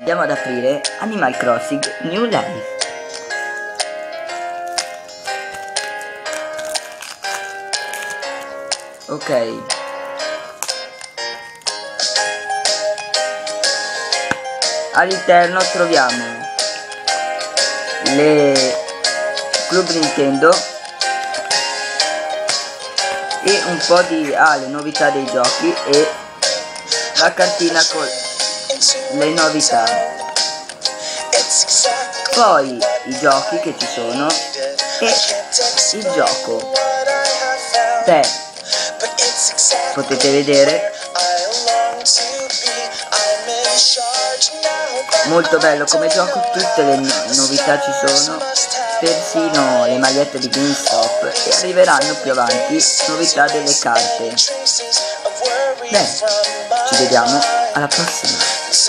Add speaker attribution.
Speaker 1: Andiamo ad aprire Animal Crossing New Life. Ok. All'interno troviamo le Club Nintendo e un po' di ah, le novità dei giochi e la cartina con le novità. Poi i giochi che ci sono e il gioco. Beh potete vedere. Molto bello come gioco tutte le novità ci sono. Persino le magliette di GameStop e arriveranno più avanti novità delle carte. Beh ci vediamo aproxima.